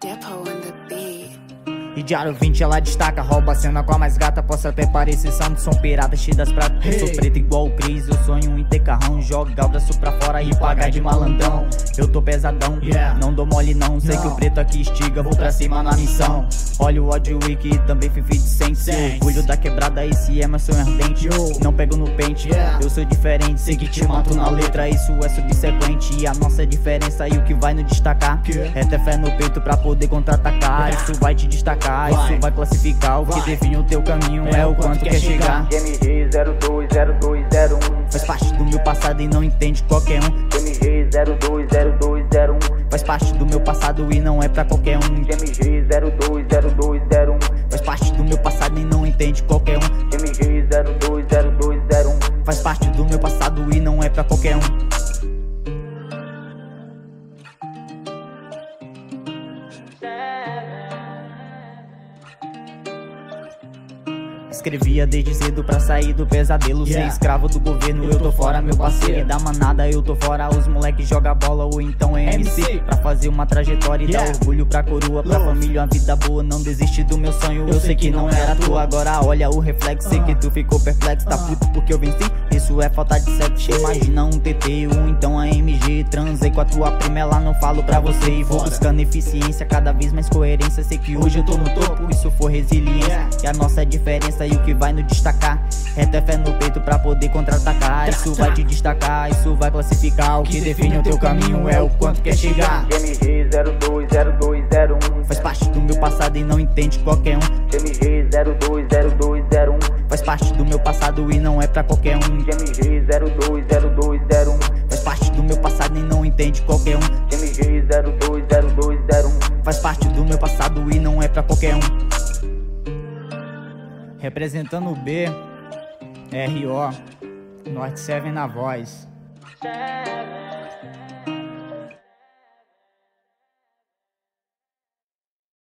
depot in the E diário 20 ela destaca, rouba a cena com a mais gata Posso até parecer santo, são piratas cheio das pratas Eu sou preto igual o Cris, eu sonho em ter carrão Jogar o braço pra fora e pagar de malandão Eu tô pesadão, não dou mole não. Sei que o preto aqui estiga, vou pra cima na missão. Olha o ódio wiki e também fifi de sense Orgulho da quebrada, esse é meu sonho ardente. Não pego no pente, eu sou diferente. Sei que te mato na letra, isso é subsequente. E a nossa diferença e o que vai nos destacar. É ter fé no peito pra poder contra-atacar. Isso vai te destacar isso vai classificar o que define o teu caminho é o quanto quer chegar. MG 020201 Faz parte do meu passado e não entende qualquer um. MG 020201 Faz parte do meu passado e não é pra qualquer um. MG 020201 Faz parte do meu passado e não entende qualquer um. MG 020201 Faz parte do meu passado e não é pra qualquer um. Escrevia desde cedo pra sair do pesadelo. Ser escravo do governo, eu tô fora, meu parceiro. E da manada eu tô fora, os moleques joga bola Ou então é MC, pra fazer uma trajetória E dar orgulho pra coroa, pra família Uma vida boa, não desiste do meu sonho. Eu sei que não era tu, agora olha o reflexo. Sei que tu ficou perplexo, tá puto porque eu venci. Isso é falta de sexo, imagina um TT Ou então a MG, transei com a tua prima Ela não falo pra você. E vou buscando eficiência Cada vez mais coerência, sei que hoje eu tô no topo. Isso for resiliência, e a nossa diferença e o que vai nos destacar. É ter fé no peito pra poder contra-atacar. Isso vai te destacar, isso vai classificar. O que define o teu caminho é o quanto quer chegar. MG 020201 Faz parte do meu passado e não entende qualquer um. MG 020201 Faz parte do meu passado e não é pra qualquer um. MG 020201 Faz parte do meu passado e não entende qualquer um. MG 020201 Faz parte do meu passado e não é pra qualquer um Representando o B, RO, Norte 7 na voz.